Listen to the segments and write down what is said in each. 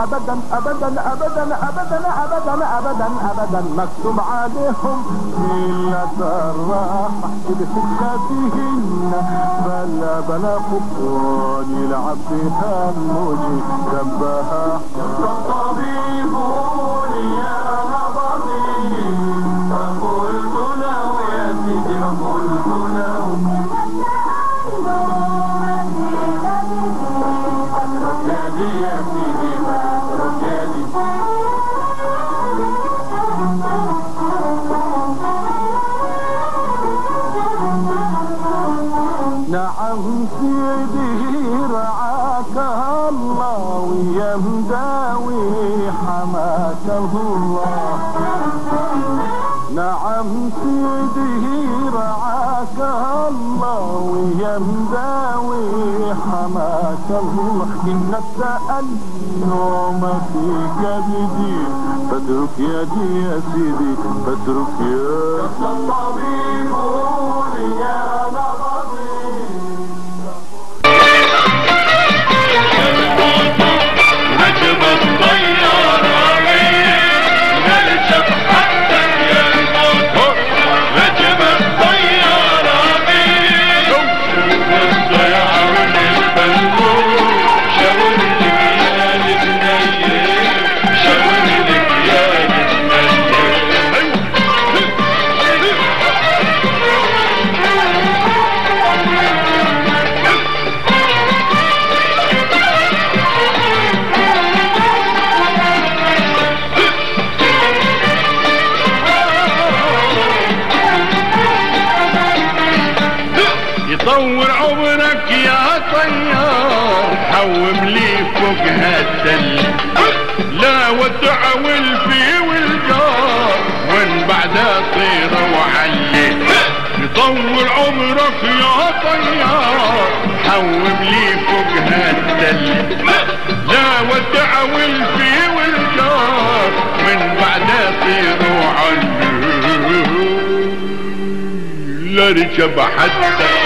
أبدا أبدا أبدا أبدا أبدا أبدا أبدا. مكتوب عليهم إلا الراحة بسكتهن بلا بلا قطران يلعب بها المجي حقا يا مداوي حماك الله. إن التأنم في كبدي فاترك يدي يا سيدي فاترك يا الطبيب يا نظر نركب حتى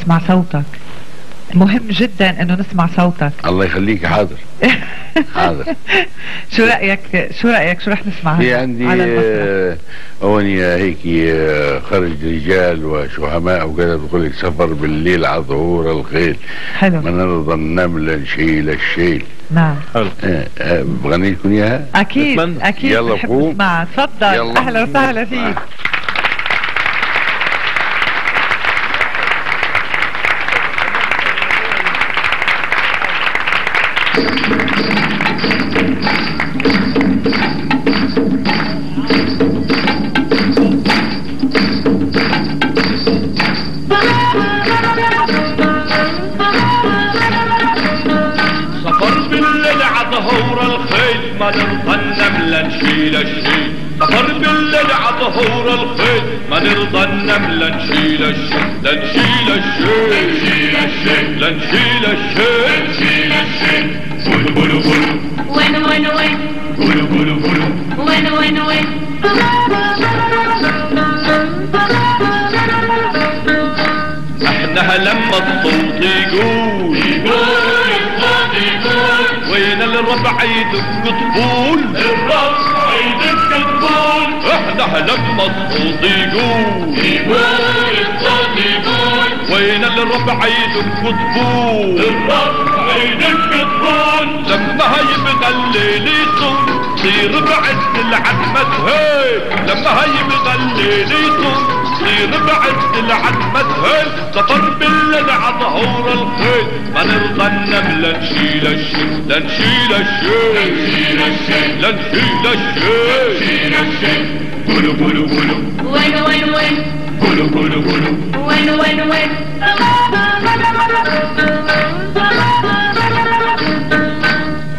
نسمع صوتك. مهم جدا إنه نسمع صوتك. الله يخليك حاضر. حاضر. شو رأيك؟ شو رأيك؟ شو رح نسمع؟ في عندي أغنية هيك خرج رجال وشهماء وكذا بقول لك سفر بالليل على ظهور الخيل. حلو. ما نرضى النمل نشيل الشيل. نعم. آه، آه، بغني لكم إياها؟ أكيد. أكيد يلا قوم. تفضل. أهلا وسهلا فيك. عظهور الخيل ما نرضى النملة نشيل نرضى النملة نشيل الشيل لا نشيل الشيل. لا نشيل الشيل. الصوت يقول يقول وين الربع يدق طبول الربع يدق طبول لما يبقى الليل يصون صير بعد العتمة هيك لما يبقى الليل يصون صير بعد العتمة هيك سفر بالليل عظهور الخيل ما نرضى النملة نشيل الشيل لا نشيل الشيل لا الشيل نشيل الشيل قولوا قولوا قولوا when, when, when.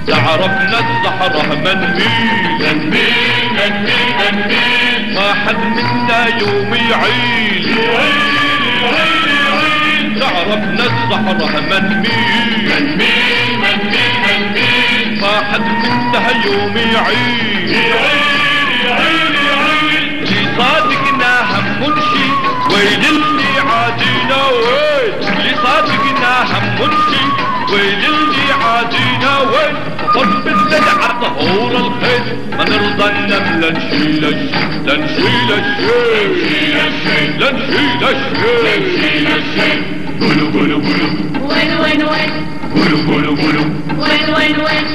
تعرفنا الزهرة من مين من مين من مين من ما حد منا يوم يعيل تعرفنا الزهرة من مين من مين من مين ما حد منا يوم يعيل صادقنا هم منشي ويل اللي عادينا ويل. اللي صادقنا هم منشي ويل اللي عادينا ويل. صب الليل على ظهور الخيل ما نرضى النملة نشيل الشيل لا نشيل الشيل لا نشيل الشيل نشيل الشيل قولوا قولوا قولوا. When, when, when, قولوا قولوا قولوا. when, when, when.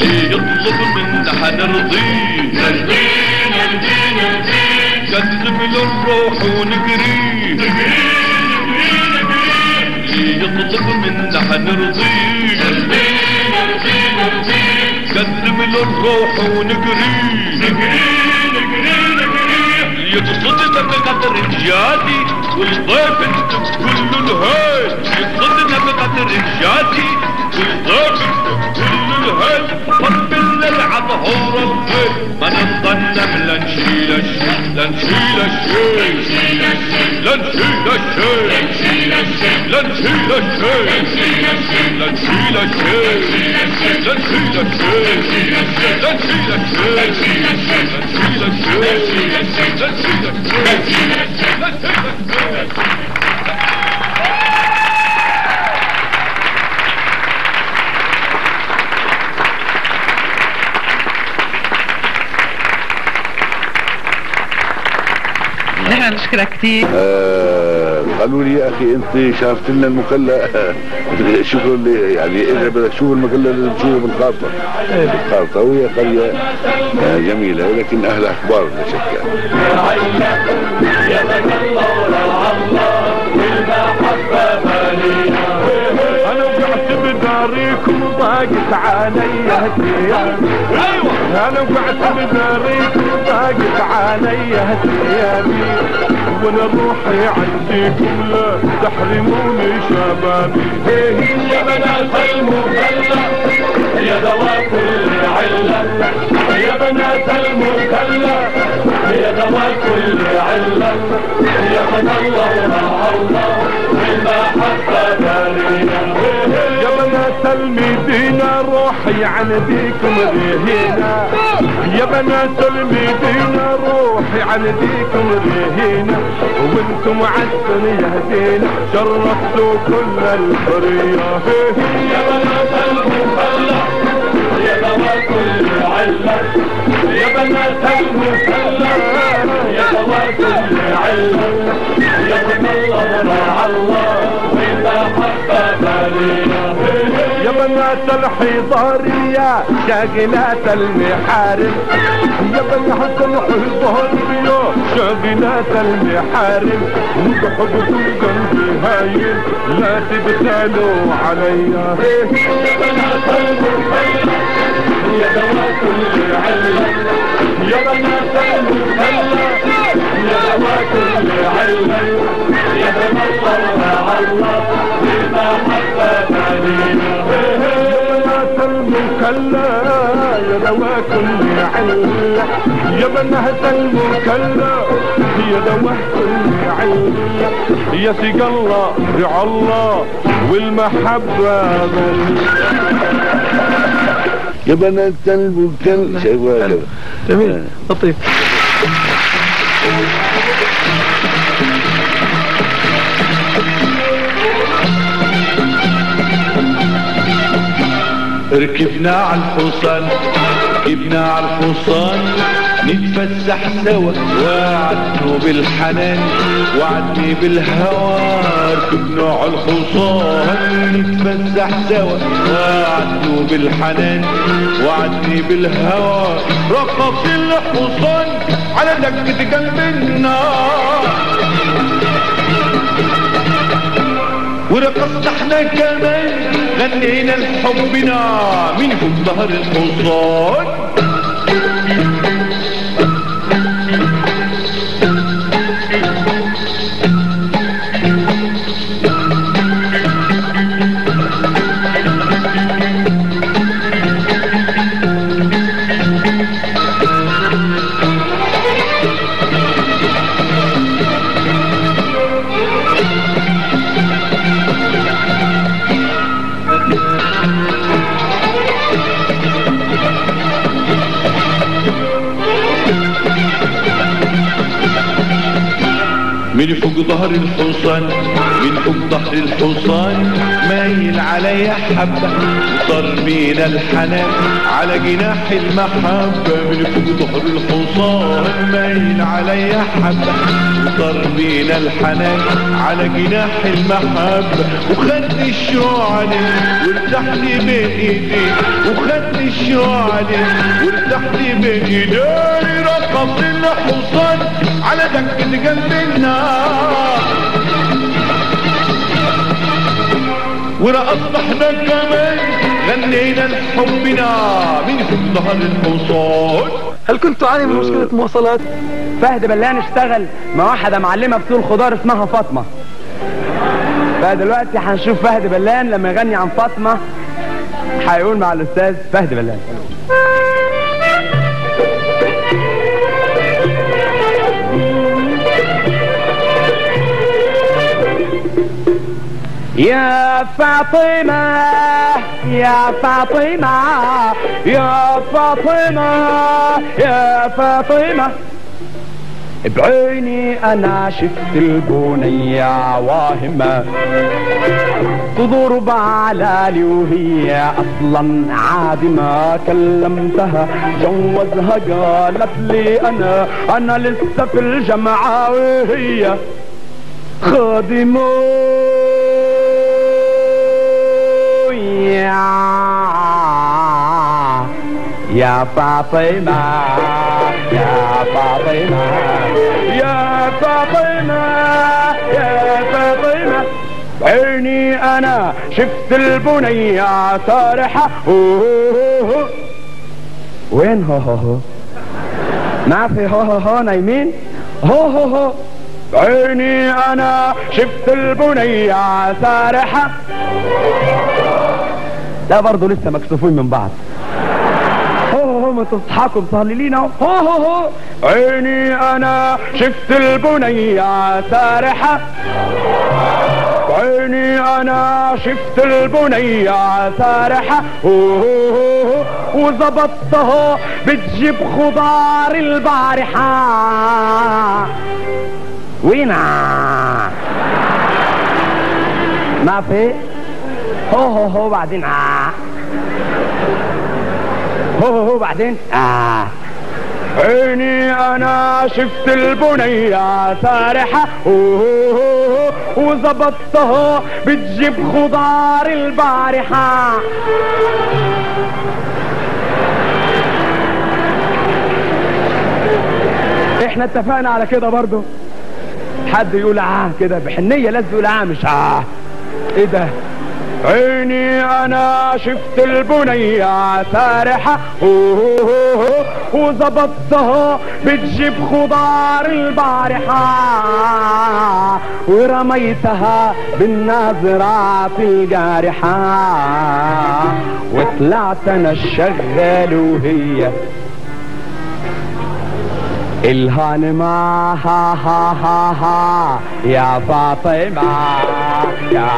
ليه يطلب منا نرضيه نرضيه نرضيه نرضيه له الروح ونجريه نجريه ليه يطلب منا نرضيه نرضيه نرضيه نرضيه له الروح ونجريه نجريه نجريه نجريه يتصدنا بقدر الجادي والضيف انت كل الهيل يتصدنا بقدر الجادي والضيف انت كل الهيل رب الليل عظهور الخيل ما الشيل لا نشيل الشيل لا نشيل الشيل لا نشيل الشيل لا نشيل الشيل لا نشيل الشيل لا نشيل الشيل لا نشيل الشيل لا نشيل الشيل لا نشيل الشيل لا نشيل الشيل كثير آه قالوا لي يا أخي أنت شرفت لنا المكلا. شكرا لي. يعني إذا بدك تشوف المكلا لازم تشوفها بالخارطه بالخارطه وهي قرية. آه، جميلة ولكن اهلها كبار لا شك. أنا وقعت بداريكم ضاقت علي هالثياب أيوه. أنا وقعت بداريكم ضاقت علي هالثيابي وأنا روحي عندكم لا تحرموني شبابي. يا بنات المكلا يا دواء كل علة يا بنات المكلا يا دواء كل علة يا من الله مع الله يا بنات المدينة روحي عنديكم رهينة يا بنات المدينة روحي عنديكم رهينة وأنتم عالسن يهدينا شرفتوا كل الحرية يا بنات المخلة يا دواء كل علة. يا بنات المخلة يا دواء كل علة. يا من الله مع الله والمحبة دارينا يا بنات الحضار يا شاغلات المحارم. يا بنات الحضار يا شاغلات المحارم. وبحبكم قلبي هايل لا تبخلوا عليا. يا بنات المخيلة يا يا بنات المخيلة يا دواء كل علة يا بنات المكلا يا دواء كل علة يا سيق الله يا الله والمحبة يا بنات المكلا شايفها جميل لطيف. ركبنا على الحصان ركبنا على الحصان. نتفسح سوا. وعدنوا بالحنان وعدني بالهوى. ركبنا على الحصان. نتفسح سوا. وعدنوا بالحنان وعدني بالهوى. رقص الحصان على دكة قلب النار ورقصنا إحنا كمان غنينا لحبنا من فوق ظهر الحصان. ظهر الحصان من فوق ظهر الحصان مايل عليا حبة وطر بينا الحنان. على جناح المحبة من فوق ظهر الحصان مايل عليا حبة وطر بينا الحنان. على جناح المحبة وخد الشوع عليه وارتاح لي بين وخد الشوع عليه وارتاح لي بين رقص الحصان على دكة قلب النار ورقصنا إحنا كمان غنينا لحبنا من ظهر الحصان. هل كنت تعاني من مشكلة مواصلات؟ فهد بلان اشتغل مع واحدة معلمة في سوق الخضار اسمها فاطمة. فدلوقتي هنشوف فهد بلان لما يغني عن فاطمة هيقول مع الأستاذ فهد بلان يا فاطمة يا فاطمة يا فاطمة يا فاطمة. بعيني أنا شفت البنية واهمة تدور بعلالي وهي أصلا عادمة. كلمتها جوزها قالت لي أنا أنا لسه في الجامعة وهي خادمة. يا يا فاطمة يا فاطمة يا فاطمة يا فاطمة. عيني أنا شفت البنية طارحة أوه. وين هو هو هو؟ ما في هو هو هو نايمين؟ هو هو هو عيني أنا شفت البنية سارحة لا برضه لسه مكسوفين من بعض. هو هو هو ما تصحاكم صهللين اهو. هو هو هو. عيني أنا شفت البنية سارحة. عيني أنا شفت البنية سارحة. أوه، وظبطتها بتجيب خضار البارحة. وينا ما في؟ هو هو هو بعدين. آه. هو هو هو بعدين. آه. عيني أنا شفت البنية سارحة. وظبطتها بتجيب خضار البارحة. إحنا اتفقنا على كده برضو. حد يقول آه كده بحنية لازم يقول آه مش آه. إيه ده؟ عيني أنا شفت البنية سارحة. وظبطتها بتجيب خضار البارحة. ورميتها بالناظرات الجارحة. وطلعت أنا الشغال وهي الهانمة ها ها ها ها. يا فاطمة يا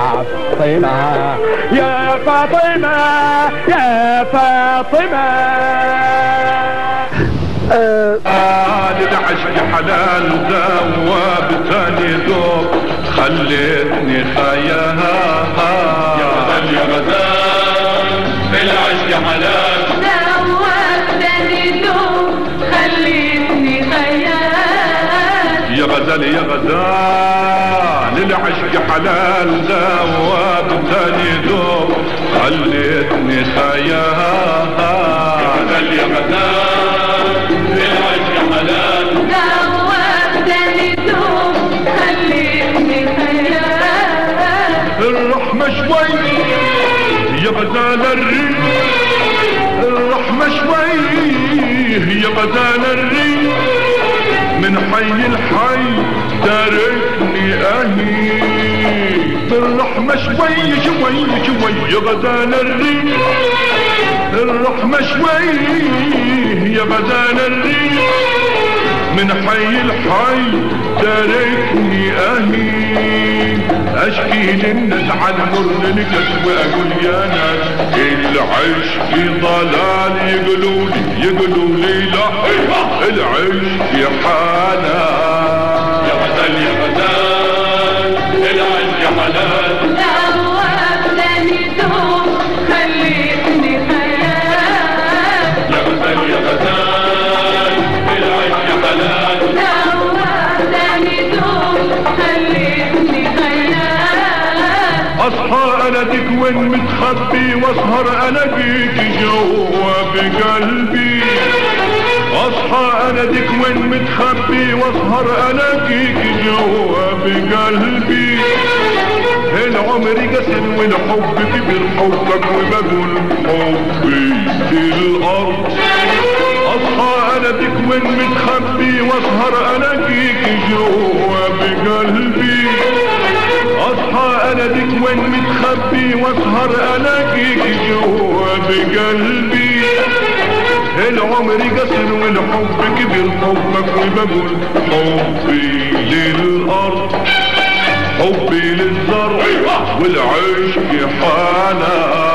فاطمة يا فاطمة يا فاطمة. آل العشق حلال ذواب تاني ذوق خليتني خياها. يا غزال يا غزال خيال يا غزال العشق حلال ذواب تاني ذوق خليتني يا غزال يا غزال العشق حلال دوبتني دوب خليتني خيال الرحمة شوي يا غزال الريح. الرحمة شوي يا غزال من حي الحي تاركني أهي. الرحمة شوي شوي شوي يا غزال الريح. الرحمة شوي يا غزال الريح. من حي الحي تاركني أهي. أشكي للناس عن مر الكس واقول يا ناس العشق ضلال يقولوا لي يقولوا لي لا. العشق حنان. يا غزال يا غزال العشق حلال اناديك وين متخبي واسهر الاقيك جوا بقلبي. أصحى اناديك وين متخبي واسهر الاقيك جوا بقلبي. العمر قسم والحب كبر حبك وبقول حبي للارض أصحى اناديك وين متخبي واسهر الاقيك جوا بقلبي. أصحى أناديك وين متخبي وأسهر ألاقيك جوا بقلبي. العمر قصر والحب كبر حبك وبقول حبي للأرض حبي للزرع والعشق حالا.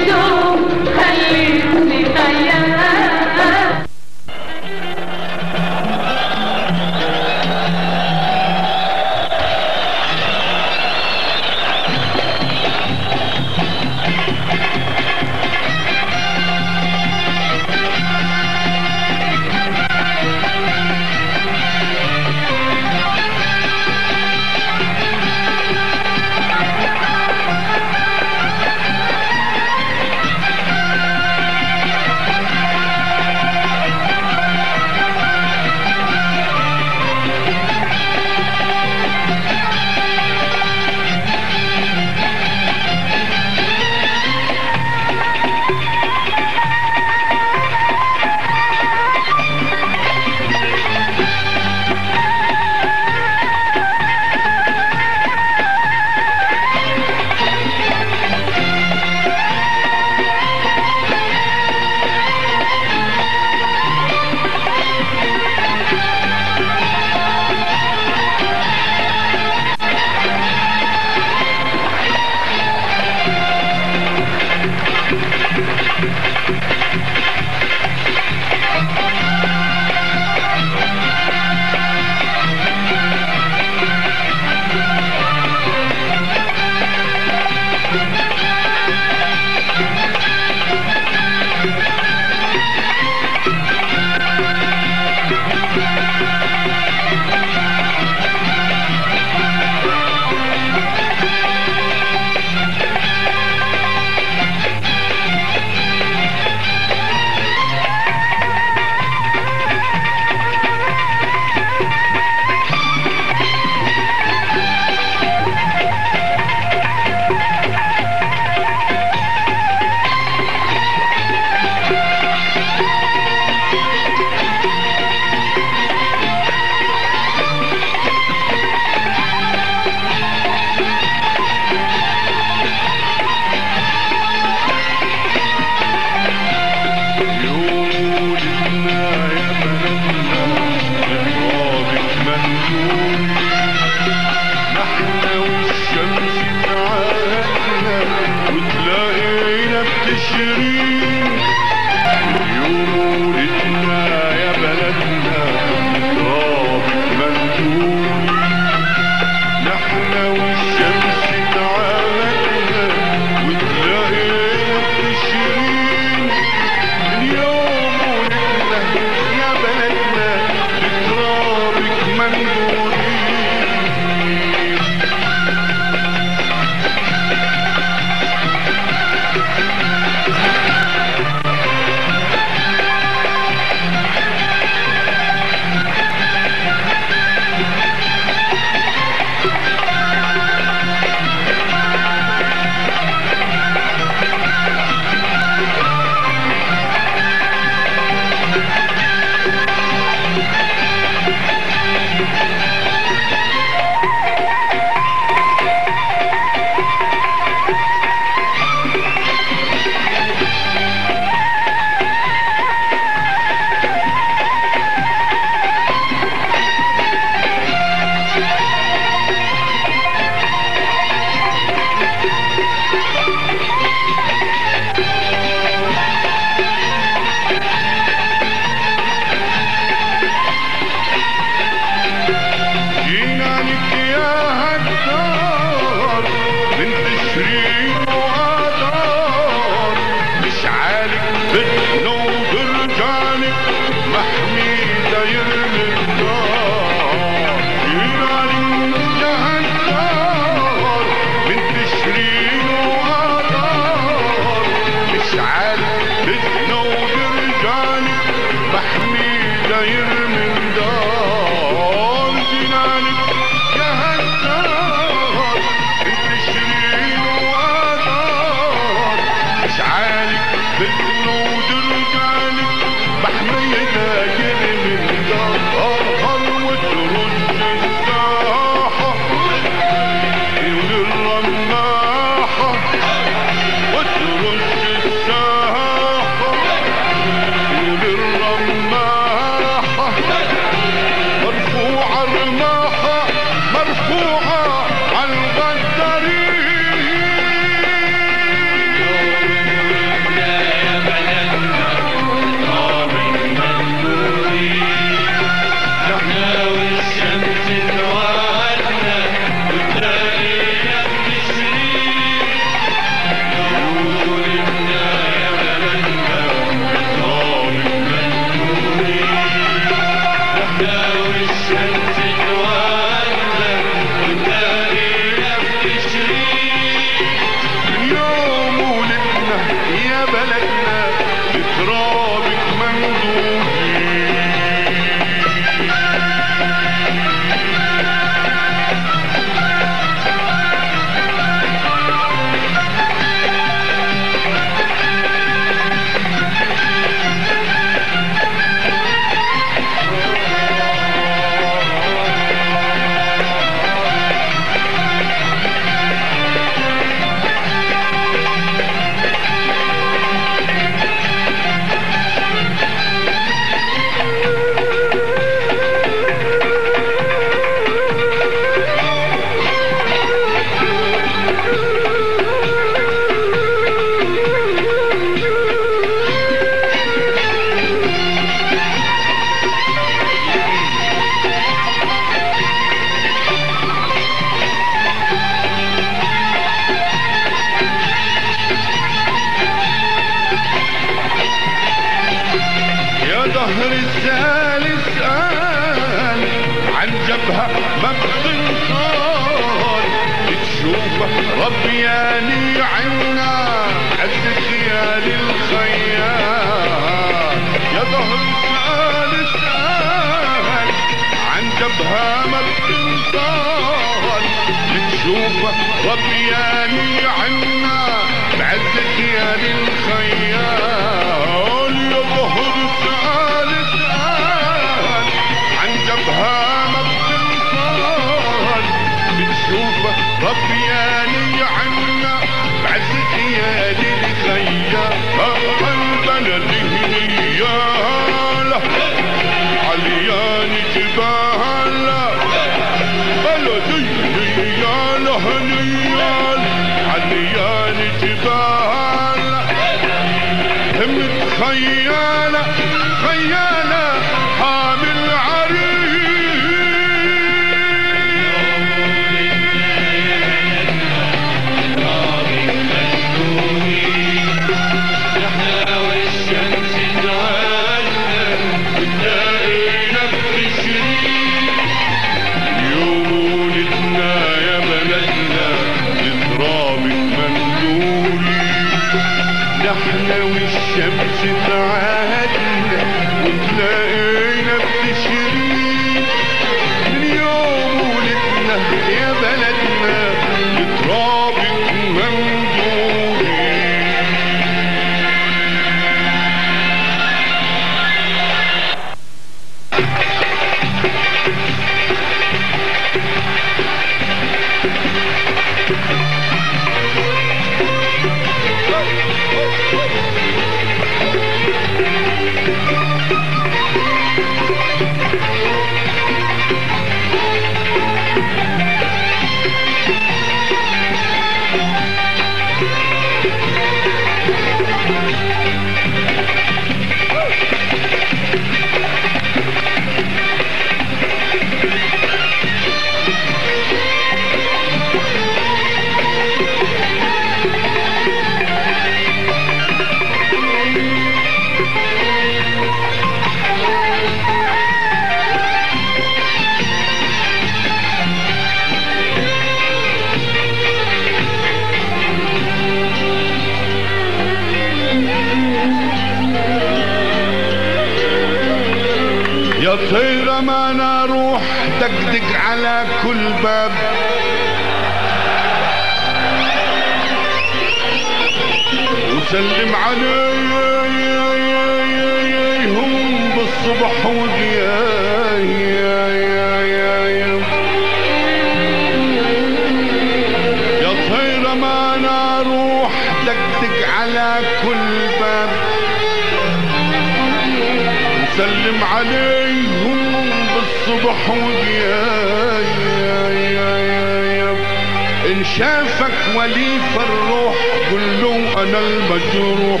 إن شافك ولي فالروح الروح قل له أنا المجروح.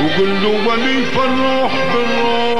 وقل له ولي فالروح الروح بالروح.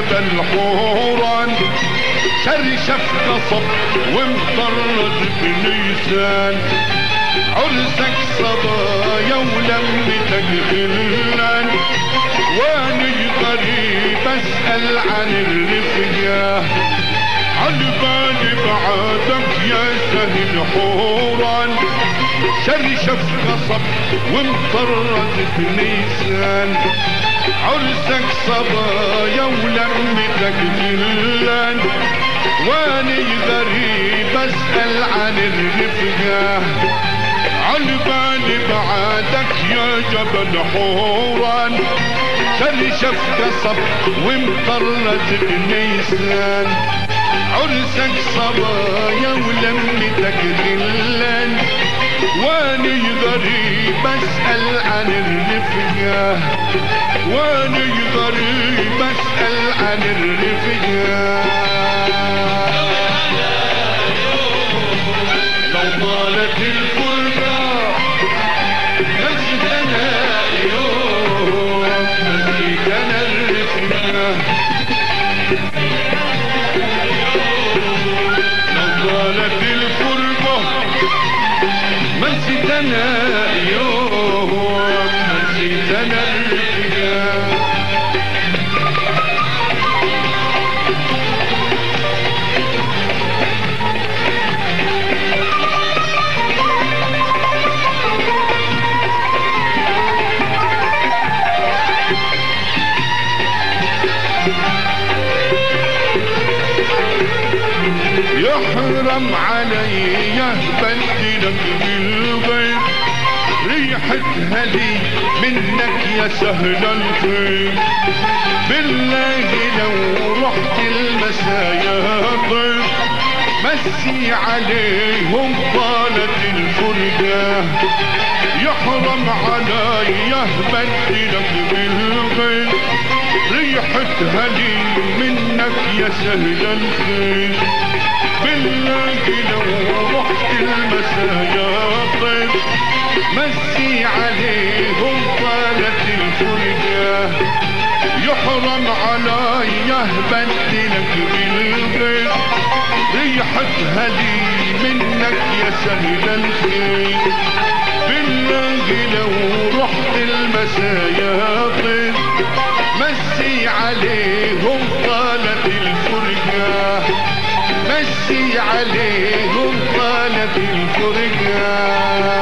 جبل حوران شرشف قصب ومطرد بنيسان عرسك صبايا ولمتك غلان واني غريب أسأل عن الرفياه عالبالي بعادك يا سهل حوران شرشف قصب ومطرد بلسان عرسك صبايا ولمتك جلان. واني غريب أسأل عن الرفقة. عالبال بعدك يا جبل حوران. شرشف قصب ومطرزة نيسان عرسك صبايا ولمتك غلان واني غريب أسأل عن الرفقة. واني غريب اسأل عن الرفقة لو طالت الفرقة أنا يوم نسيت أنا الرفقة لو طالت الفرقة أنا يوم ما نسيت منك يا سهل الخير بالله لو رحت المسايا طيب مسي عليهم طالت الفرقة يحرم علي بدلك بالغيب ريحتها لي منك يا سهل الخير. بالله لو رحت المسايا طيب مسي عليهم طالت يحرم علي بدلك بالغير ريحتها لي منك يا سهل الخير بالله لو رحت المسايا مسي عليهم طالت الفرقة. مسي عليهم طالت الفرقة.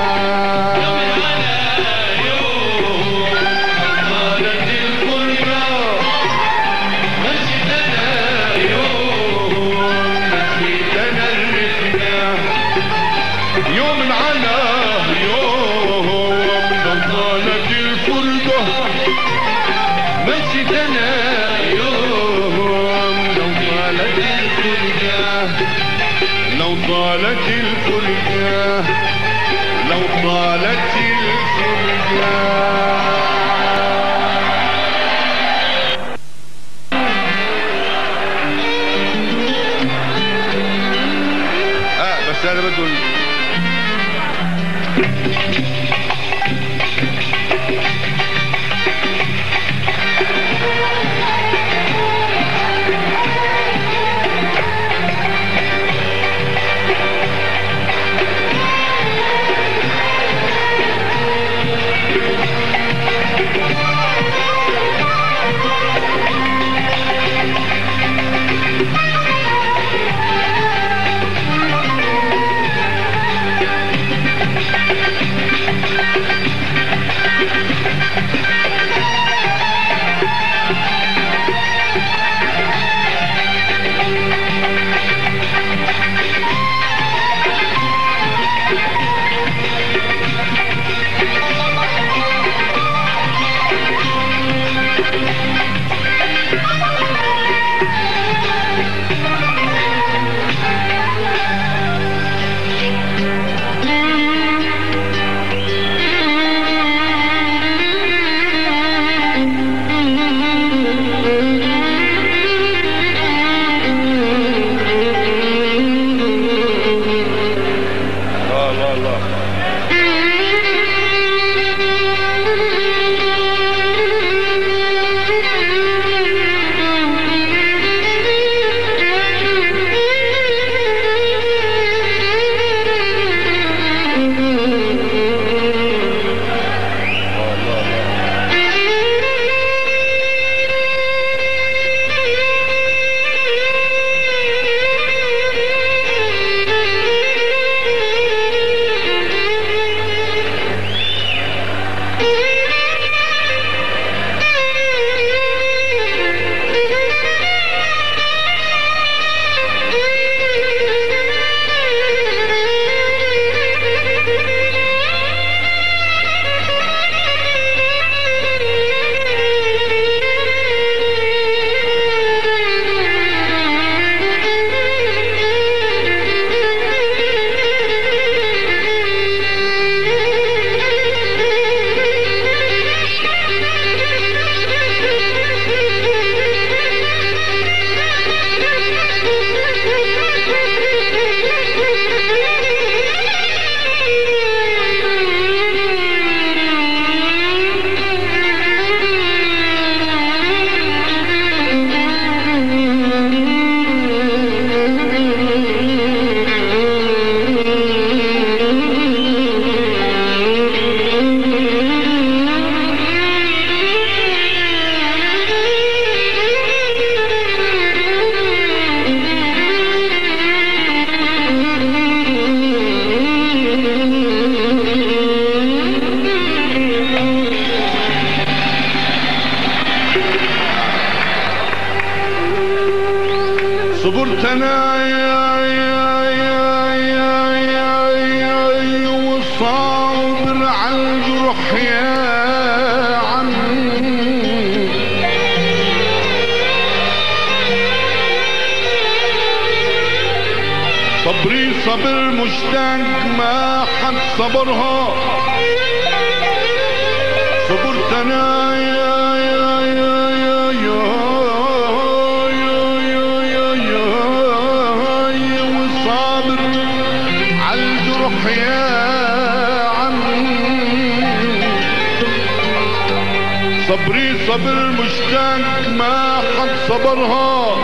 صبري صبر مشتاق ما حد صبرها.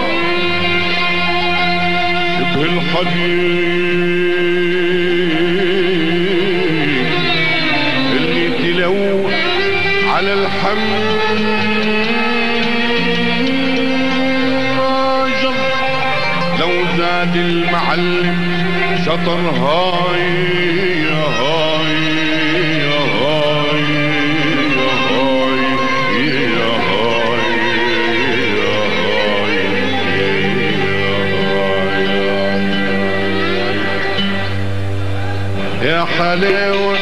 شبه الحبيب. خطر هاي يا هاي يا هاي يا هاي يا هاي يا هاي يا هاي يا حلاوة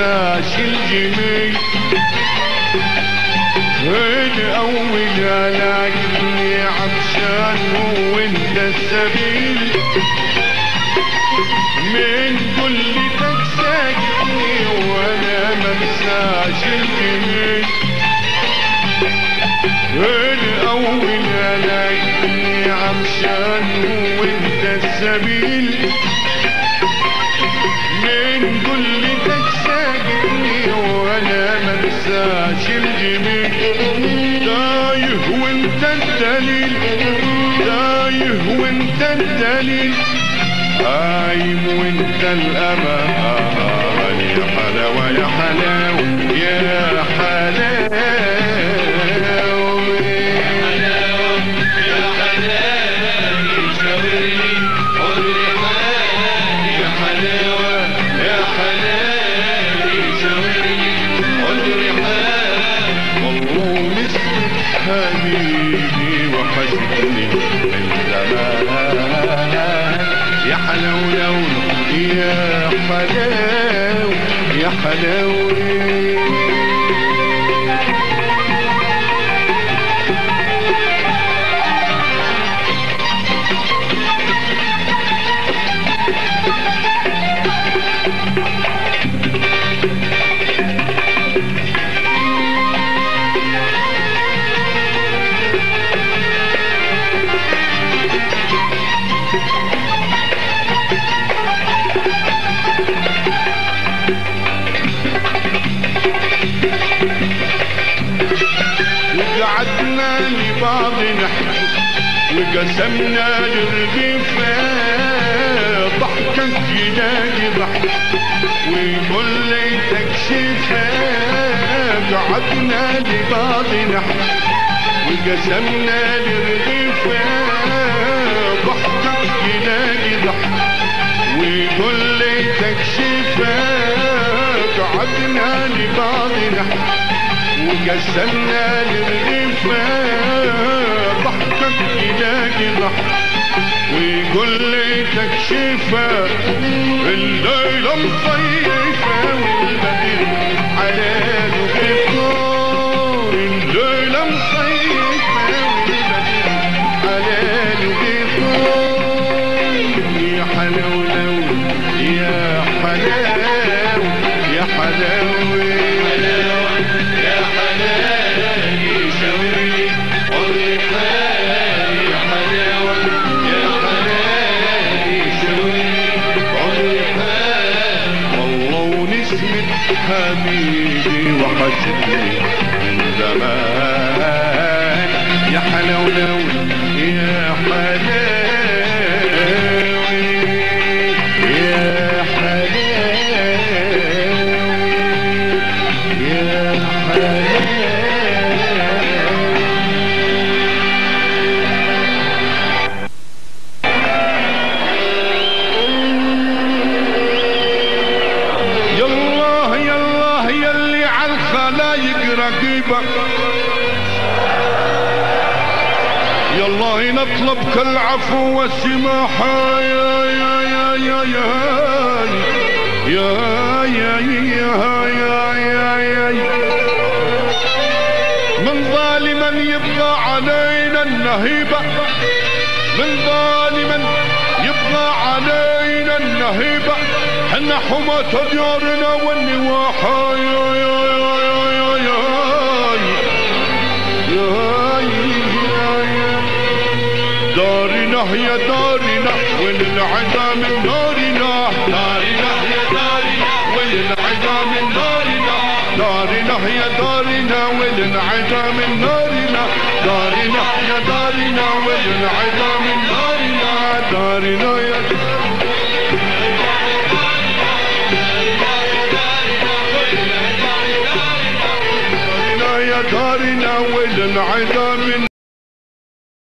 انساش الجميل من أول لكني عطشان هو انت السبيل؟ من كل تكسكني وأنا منساش الجميل من أول لكني عطشان هو انت السبيل؟ الدليل قايم وانت الأمام وقسمنا للغفاء ضحكك جناني ضحك وكل تكشفها قعدنا لبعض نحن. وقسمنا للغفاء ضحكك جناني ضحك وكل تكشفها قعدنا لبعض نحن. وقسمنا للغفاء يعني ضحك وكل تكشفة الليلة مصيفة والمدينة عليك Park City. العفو والسماحة يا يا يا يا يا يا يا يا يا يا يا من ظالما يبقى علينا النهيبة من ظالما يبقى علينا النهيبة حنا حماة ديارنا والنواحة اله يا دارنا والعدا من نارنا لا يا دارنا والعدا من نارنا لا يا دارنا والعدا من نارنا لا يا دارنا والعدا من نارنا دارنا يا دارنا والعدا من